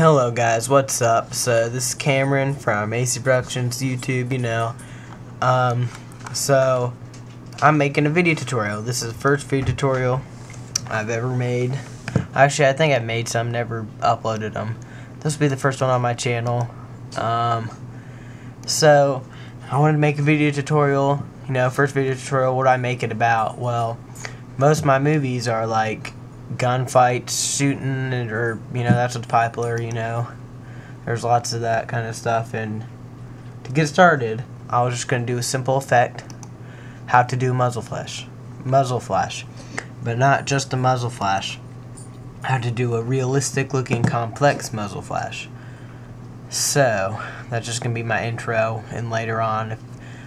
Hello guys, what's up? So this is Cameron from AC Productions YouTube, you know. Um, so I'm making a video tutorial. This is the first video tutorial I've ever made. Actually, I think I've made some, never uploaded them. This will be the first one on my channel. Um, so I wanted to make a video tutorial. You know, first video tutorial. What do I make it about? Well, most of my movies are like gunfights, shooting, or you know that's what's popular. You know, there's lots of that kind of stuff. And to get started, I was just gonna do a simple effect: how to do muzzle flash, muzzle flash, but not just a muzzle flash. How to do a realistic looking complex muzzle flash. So that's just gonna be my intro, and later on, if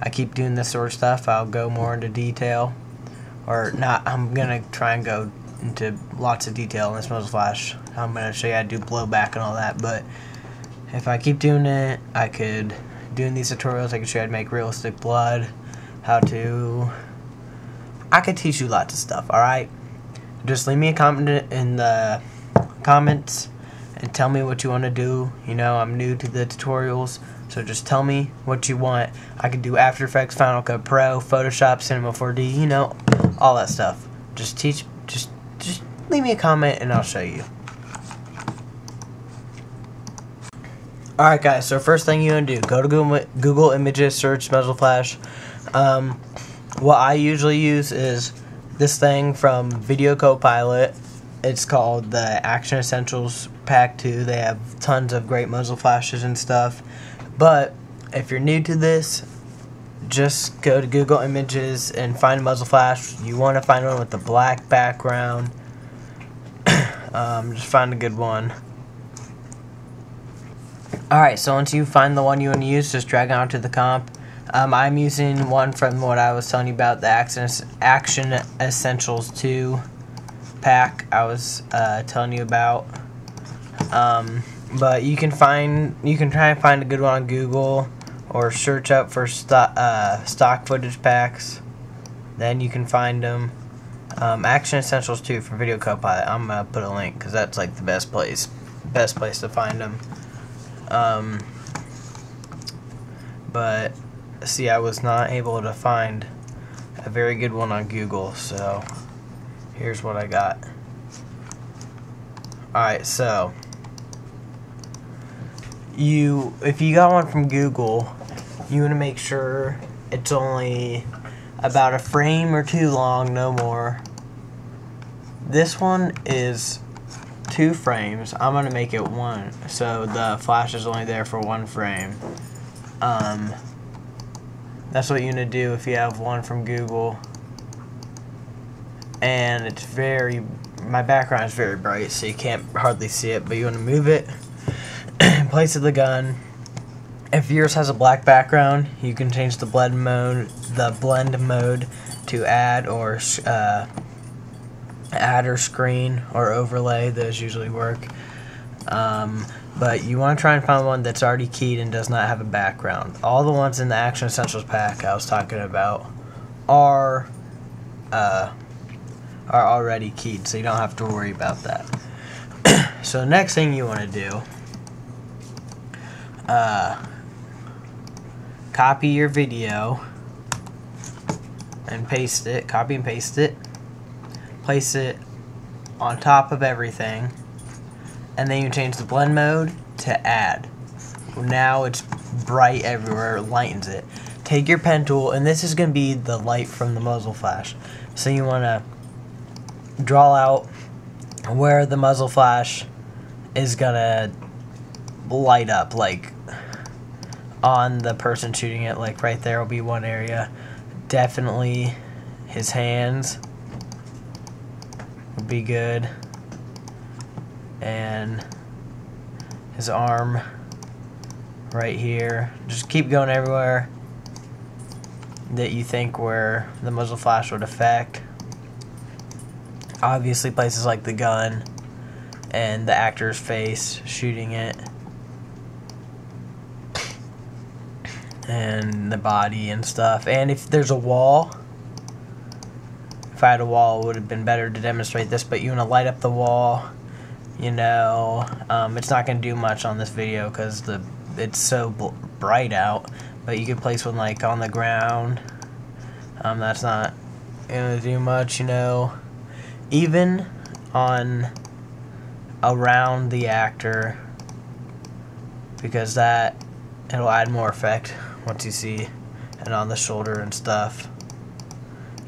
I keep doing this sort of stuff, I'll go more into detail. Or not, I'm gonna try and go into lots of detail in this muzzle flash. I'm gonna show you how to do blowback and all that, but if I keep doing it, I could, doing these tutorials, I could show you how to make realistic blood, how to, I could teach you lots of stuff, alright? Just leave me a comment in the comments and tell me what you want to do. You know, I'm new to the tutorials, so just tell me what you want. I could do After Effects, Final Cut Pro, Photoshop, Cinema 4D, you know, all that stuff. Just teach, leave me a comment and I'll show you. Alright guys, so first thing you want to do, go to Google, Google Images, search Muzzle Flash. Um, what I usually use is this thing from Video Copilot. It's called the Action Essentials Pack 2. They have tons of great muzzle flashes and stuff. But if you're new to this, just go to Google Images and find a muzzle flash. You want to find one with the black background. Um, just find a good one. Alright, so once you find the one you want to use, just drag it onto the comp. Um, I'm using one from what I was telling you about, the Action, Essentials 2 pack I was uh, telling you about. Um, but you can find, you can try and find a good one on Google or search up for uh, stock footage packs. Then you can find them. Um, Action Essentials 2 from Video Copilot. I'm to put a link because that's like the best place, best place to find them. Um, but see, I was not able to find a very good one on Google, so here's what I got. Alright, so you if you got one from Google, you want to make sure it's only about a frame or two long, no more. This one is two frames. I'm gonna make it one, so the flash is only there for one frame. Um, that's what you're gonna do if you have one from Google. And it's very, my background is very bright, so you can't hardly see it. But you want to move it, place of the gun. If yours has a black background, you can change the blend mode, the blend mode, to add or uh, add or screen or overlay. Those usually work. Um, but you want to try and find one that's already keyed and does not have a background. All the ones in the Action Essentials pack I was talking about are uh, are already keyed, so you don't have to worry about that. so next thing you want to do, uh, copy your video and paste it, copy and paste it, place it on top of everything, and then you change the blend mode to add. Now it's bright everywhere, it lightens it. Take your pen tool, and this is going to be the light from the muzzle flash. So you want to draw out where the muzzle flash is gonna light up like on the person shooting it like right there will be one area. Definitely his hands would be good. And his arm right here. Just keep going everywhere that you think where the muzzle flash would affect. Obviously places like the gun and the actor's face shooting it and the body and stuff and if there's a wall if I had a wall it would have been better to demonstrate this but you want to light up the wall you know, um, it's not going to do much on this video because the it's so bright out. But you can place one like on the ground. Um, that's not going to do much, you know. Even on around the actor because that it'll add more effect once you see and on the shoulder and stuff.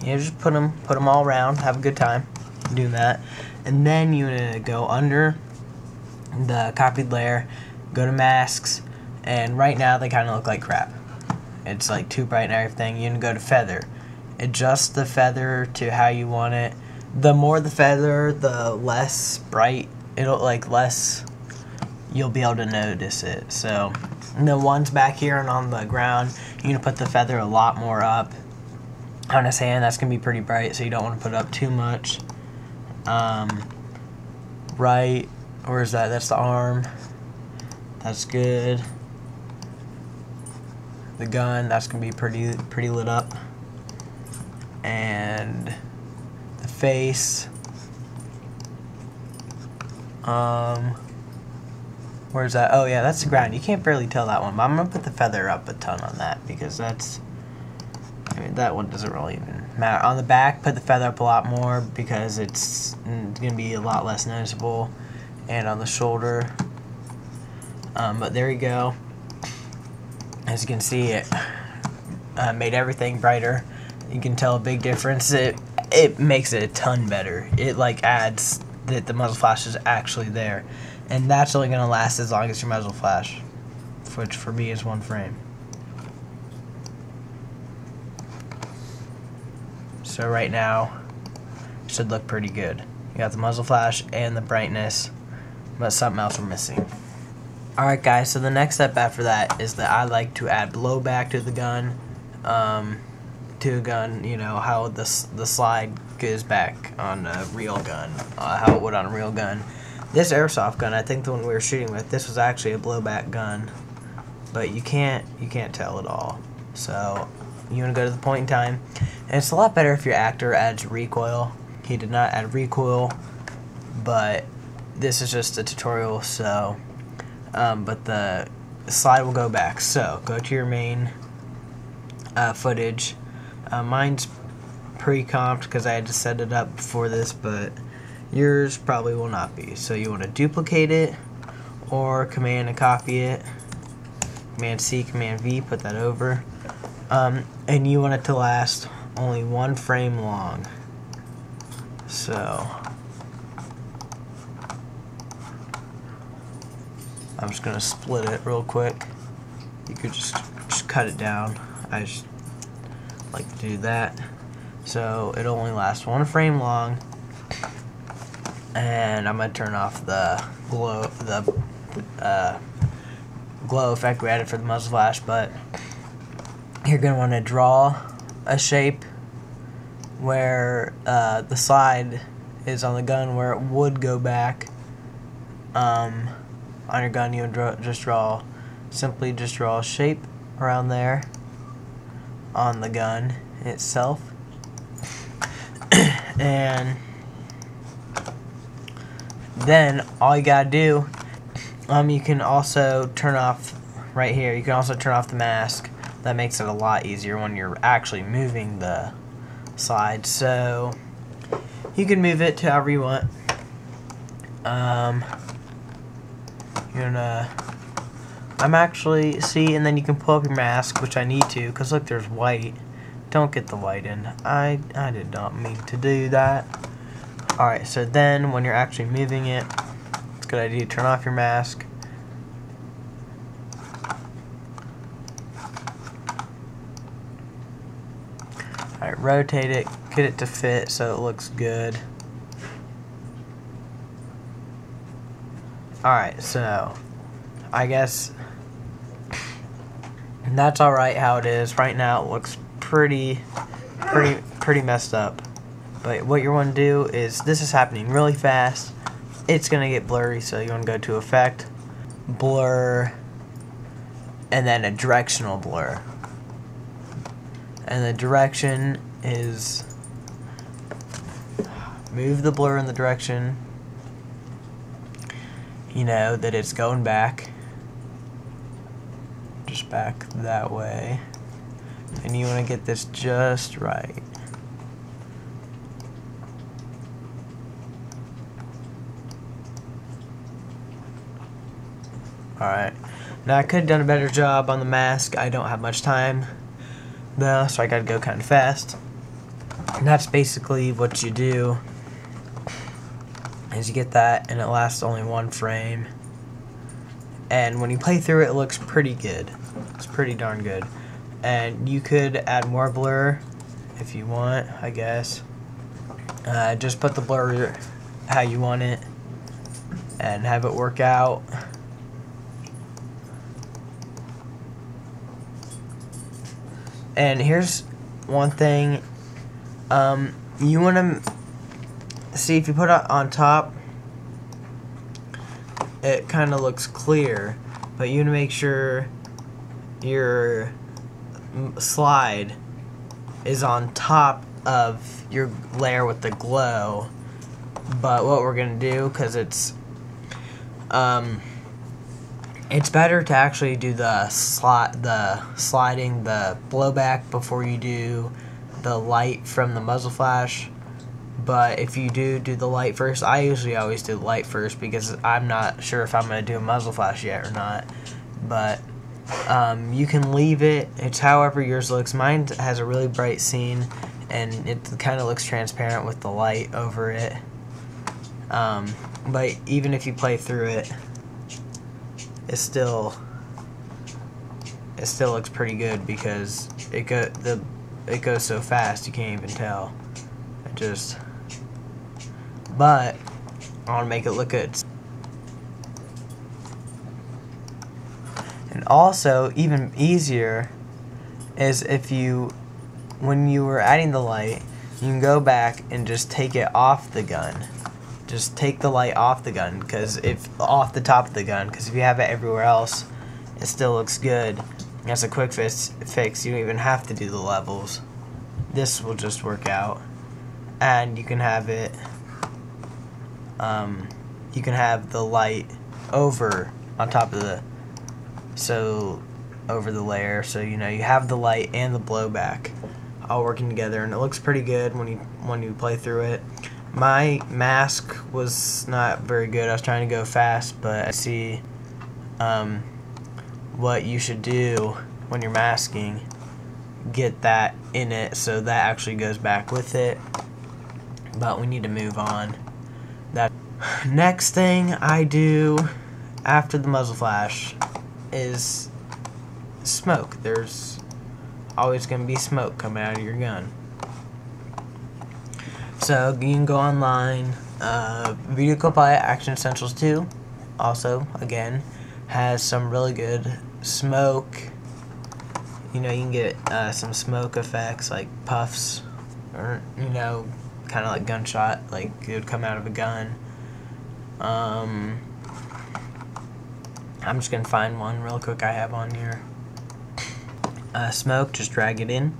You know, just put them put them all around, have a good time doing that, and then you want to go under the copied layer, go to masks, and right now they kind of look like crap. It's like too bright and everything. You can go to feather, adjust the feather to how you want it. The more the feather, the less bright it'll like less. You'll be able to notice it. So the ones back here and on the ground, you can put the feather a lot more up. On his hand, that's gonna be pretty bright, so you don't want to put up too much. Um, right, where's that? That's the arm. That's good. The gun, that's gonna be pretty pretty lit up. And the face. Um, where's that? Oh yeah, that's the ground. You can't barely tell that one, but I'm gonna put the feather up a ton on that because that's. I mean, that one doesn't really even matter. On the back, put the feather up a lot more because it's gonna be a lot less noticeable, and on the shoulder. Um, but there you go. As you can see, it uh, made everything brighter. You can tell a big difference. It it makes it a ton better. It like adds that the muzzle flash is actually there. And that's only going to last as long as your muzzle flash, which for me is one frame. So right now, should look pretty good. You got the muzzle flash and the brightness, but something else we're missing. Alright guys, so the next step after that is that I like to add blowback to the gun. Um, to a gun, you know, how the, the slide goes back on a real gun, uh, how it would on a real gun. This airsoft gun, I think the one we were shooting with, this was actually a blowback gun, but you can't you can't tell at all. So you want to go to the point in time, and it's a lot better if your actor adds recoil. He did not add recoil, but this is just a tutorial, so um, but the slide will go back. So go to your main uh, footage. Uh, mine's pre-comped because I had to set it up before this, but yours probably will not be. So you want to duplicate it or command and copy it. Command C, Command V, put that over. Um, and you want it to last only one frame long. So I'm just gonna split it real quick. You could just just cut it down. I just like to do that. So it only lasts one frame long. And I'm gonna turn off the glow the uh, glow effect we added for the muzzle flash, but you're gonna want to draw a shape where uh, the slide is on the gun where it would go back um, on your gun. You would draw, just draw simply just draw a shape around there on the gun itself. And then all you gotta do um, you can also turn off right here. You can also turn off the mask. That makes it a lot easier when you're actually moving the slide. So you can move it to however you want. Um, you're gonna I'm actually see and then you can pull up your mask which I need to because look there's white. Don't get the white in. I, I did not mean to do that. Alright, so then when you're actually moving it, it's a good idea to turn off your mask. Alright, rotate it, get it to fit so it looks good. Alright, so I guess that's alright how it is. Right now it looks pretty, pretty, pretty messed up. But what you want to do is, this is happening really fast. It's going to get blurry, so you want to go to Effect, Blur, and then a directional blur. And the direction is move the blur in the direction you know that it's going back just back that way and you want to get this just right alright. Now I could have done a better job on the mask. I don't have much time though so I gotta go kind of fast. And that's basically what you do is you get that and it lasts only one frame. And when you play through it it looks pretty good. It's pretty darn good. And you could add more blur if you want I guess. Uh, just put the blur how you want it and have it work out and here's one thing um, you want to see if you put it on top it kind of looks clear but you want to make sure your slide is on top of your layer with the glow. But what we're gonna do because it's um, it's better to actually do the slot the sliding the blowback before you do the light from the muzzle flash. But if you do do the light first I usually always do the light first because I'm not sure if I'm gonna do a muzzle flash yet or not. But um, you can leave it. It's however yours looks. Mine has a really bright scene and it kind of looks transparent with the light over it. Um, but even if you play through it it still it still looks pretty good because it go the it goes so fast you can't even tell. It just but I want to make it look good. And also even easier is if you when you were adding the light you can go back and just take it off the gun just take the light off the gun because if off the top of the gun because if you have it everywhere else it still looks good. That's a quick fix, fix you don't even have to do the levels. This will just work out. And you can have it um, you can have the light over on top of the so over the layer. So you know you have the light and the blowback all working together and it looks pretty good when you when you play through it my mask was not very good. I was trying to go fast, but I see um, what you should do when you're masking. Get that in it so that actually goes back with it. But we need to move on. That next thing I do after the muzzle flash is smoke. There's always going to be smoke coming out of your gun. So you can go online. Uh, Video Copilot Action Essentials 2 also, again, has some really good smoke. You know, you can get uh, some smoke effects like puffs, or, you know, kind of like gunshot, like it would come out of a gun. Um, I'm just going to find one real quick I have on here. Uh, smoke, just drag it in.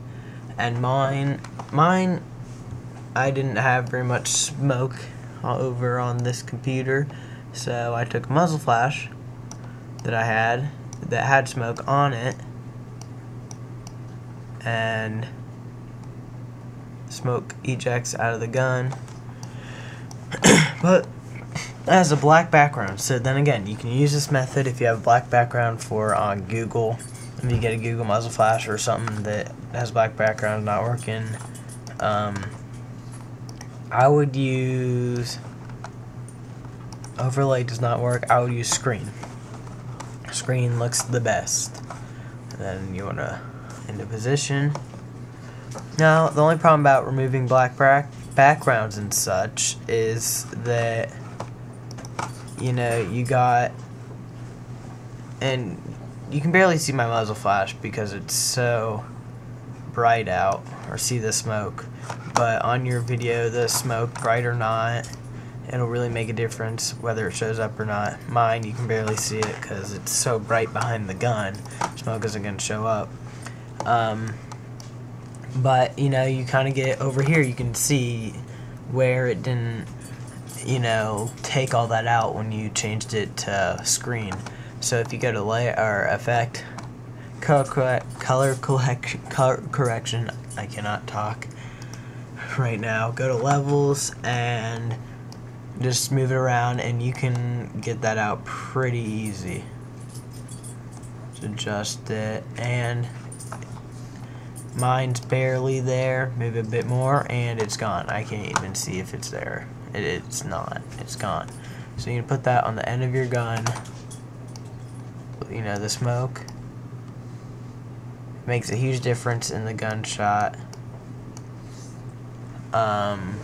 And mine, mine I didn't have very much smoke over on this computer so I took a muzzle flash that I had that had smoke on it and smoke ejects out of the gun. But as a black background so then again you can use this method if you have a black background for on Google. If you get a Google muzzle flash or something that has black background not working um, I would use overlay does not work. I would use screen. Screen looks the best. And then you want to into position. Now the only problem about removing black backgrounds and such is that you know you got and you can barely see my muzzle flash because it's so bright out or see the smoke but on your video the smoke bright or not it'll really make a difference whether it shows up or not. Mine you can barely see it because it's so bright behind the gun smoke isn't going to show up. Um, but you know you kind of get over here you can see where it didn't you know, take all that out when you changed it to screen. So if you go to layer or effect, color, color, color correction, I cannot talk right now. Go to levels and just move it around and you can get that out pretty easy. Just adjust it and mine's barely there. Move it a bit more and it's gone. I can't even see if it's there. It, it's not. It's gone. So you can put that on the end of your gun. You know, the smoke makes a huge difference in the gunshot. Um,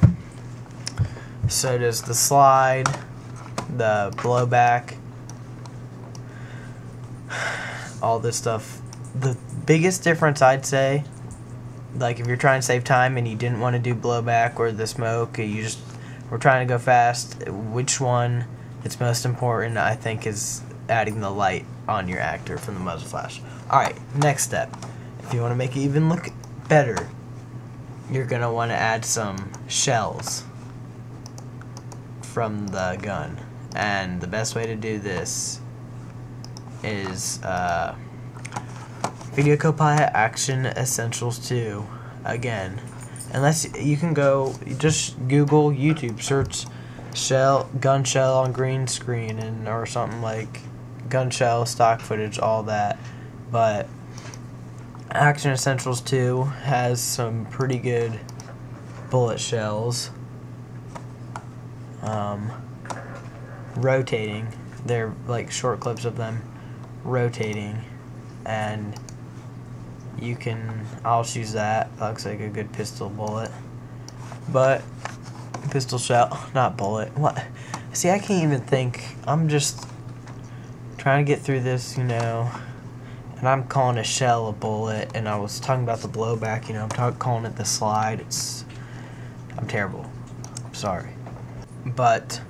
so does the slide, the blowback, all this stuff. The biggest difference I'd say, like if you're trying to save time and you didn't want to do blowback or the smoke, you just we're trying to go fast. Which one it's most important, I think, is adding the light on your actor from the muzzle flash. Alright, next step. If you want to make it even look better, you're going to want to add some shells from the gun. And the best way to do this is uh, Video Copilot Action Essentials 2. Again, unless you can go, just Google, YouTube, search shell, gun shell on green screen, and or something like gun shell, stock footage, all that. But Action Essentials 2 has some pretty good bullet shells. Um, rotating. They're like short clips of them rotating. And you can, I'll choose that. that looks like a good pistol bullet. But, pistol shell, not bullet. What? See, I can't even think. I'm just trying to get through this, you know and I'm calling a shell a bullet, and I was talking about the blowback, you know, I'm calling it the slide. It's, I'm terrible. I'm sorry. But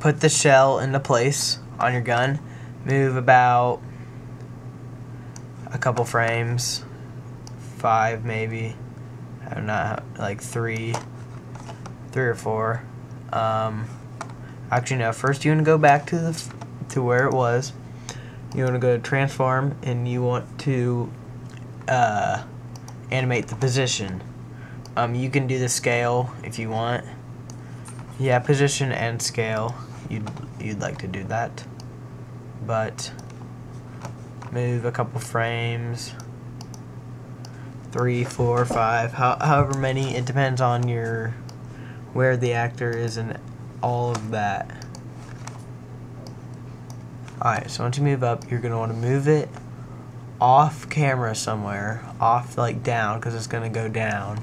put the shell into place on your gun, move about a couple frames, five maybe, I don't know, like three, three or four. Um, actually, no. First, you want to go back to the to where it was you want to go to transform and you want to uh, animate the position. Um, you can do the scale if you want. Yeah, position and scale. You'd you'd like to do that, but move a couple frames. Three, four, five, how, however many. It depends on your where the actor is and all of that. Alright, so once you move up, you're going to want to move it off camera somewhere, off like down, because it's going to go down.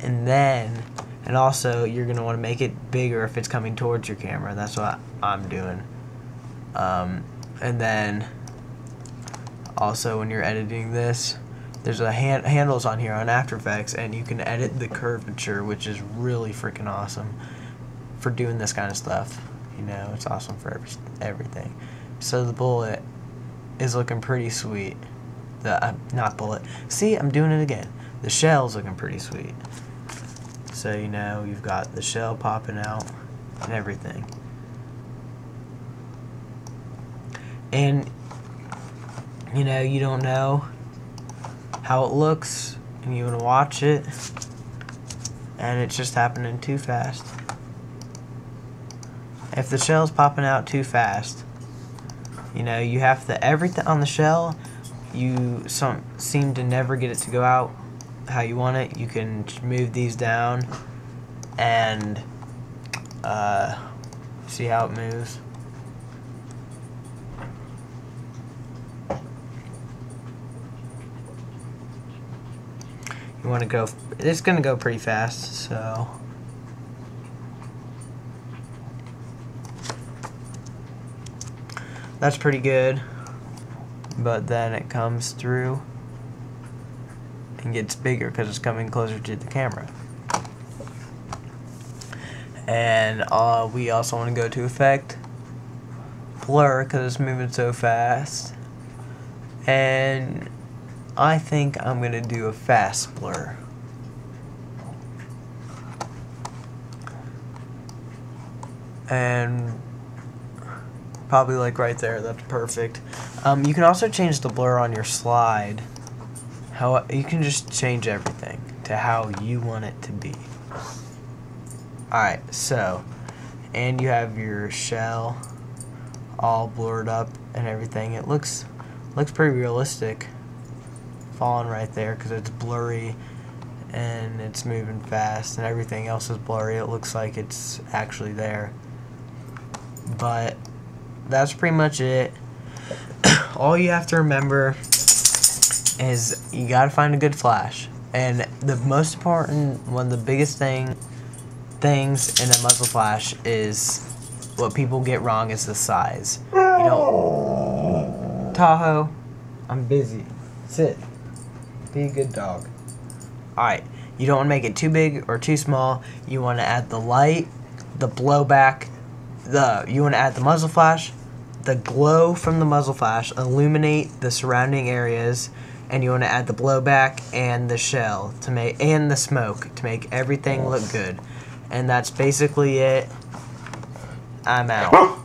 And then, and also, you're going to want to make it bigger if it's coming towards your camera. That's what I'm doing. Um, and then, also when you're editing this, there's a hand handles on here on After Effects, and you can edit the curvature, which is really freaking awesome for doing this kind of stuff. You know, it's awesome for every, everything. So the bullet is looking pretty sweet. The uh, not bullet. See, I'm doing it again. The shell's looking pretty sweet. So you know you've got the shell popping out and everything. And you know you don't know how it looks and you want to watch it and it's just happening too fast. If the shell's popping out too fast, you know, you have to everything on the shell. You some seem to never get it to go out how you want it. You can move these down and uh, see how it moves. You want to go. It's going to go pretty fast, so. That's pretty good. But then it comes through and gets bigger because it's coming closer to the camera. And uh, we also want to go to effect blur because it's moving so fast. And I think I'm going to do a fast blur. and probably like right there. That's perfect. Um, you can also change the blur on your slide. How you can just change everything to how you want it to be. Alright, so and you have your shell all blurred up and everything. It looks looks pretty realistic falling right there because it's blurry and it's moving fast and everything else is blurry. It looks like it's actually there. But that's pretty much it. All you have to remember is you gotta find a good flash. And the most important, one of the biggest thing, things in a muzzle flash is what people get wrong is the size. You know, Tahoe, I'm busy. Sit. Be a good dog. Alright, you don't want to make it too big or too small. You want to add the light, the blowback, the you want to add the muzzle flash, the glow from the muzzle flash, illuminate the surrounding areas, and you want to add the blowback and the shell to make and the smoke to make everything look good. And that's basically it. I'm out.